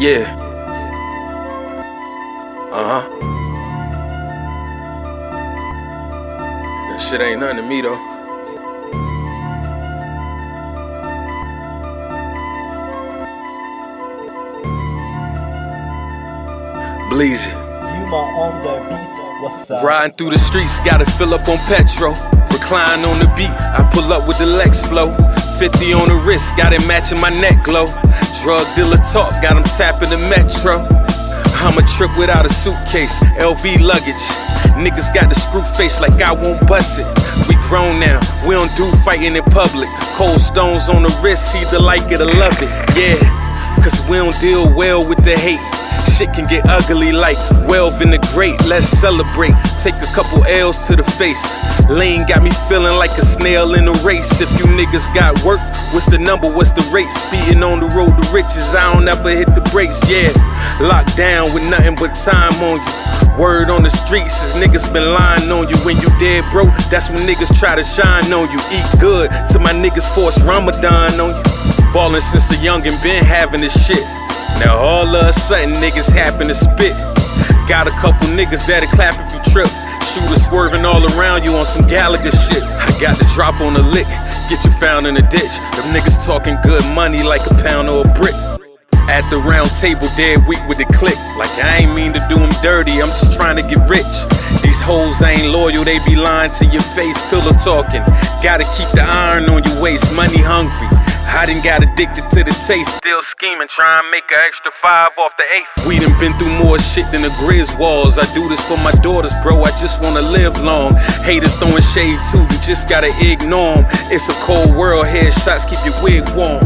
Yeah. Uh huh. That shit ain't nothing to me though. Bleezy. Yuma on the beat, what's up? Riding through the streets, gotta fill up on petrol. Recline on the beat, I pull up with the Lex flow. 50 on the wrist, got it matching my neck glow. Drug dealer talk, got him tapping the metro. I'm a trip without a suitcase, LV luggage. Niggas got the screw face like I won't bust it. We grown now, we don't do fighting in public. Cold stones on the wrist, either like it or love it. Yeah, cause we don't deal well with the hate. Shit can get ugly like Welv in the Great. Let's celebrate. Take a couple L's to the face. Lane got me feeling like a snail in a race. If you niggas got work, what's the number? What's the rate? Speeding on the road to riches. I don't ever hit the brakes. Yeah, locked down with nothing but time on you. Word on the streets is niggas been lying on you. When you dead broke, that's when niggas try to shine on you. Eat good till my niggas force Ramadan on you. Ballin' since a youngin' been having this shit. Now all of a sudden niggas happen to spit. Got a couple niggas that'll clap if you trip. Shooter swerving all around you on some Gallagher shit. I got the drop on the lick, get you found in a ditch. Them niggas talking good money like a pound or a brick. At the round table, dead weak with the click. Like I ain't mean to do them dirty, I'm just trying to get rich. These hoes ain't loyal, they be lying to your face, pillow talking. Gotta keep the iron on your waist, money hungry. I done got addicted to the taste, still scheming, trying to make an extra five off the eighth. We done been through more shit than the Griswolds. I do this for my daughters, bro. I just wanna live long. Haters throwing shade too, you just gotta ignore 'em. It's a cold world, headshots keep your wig warm.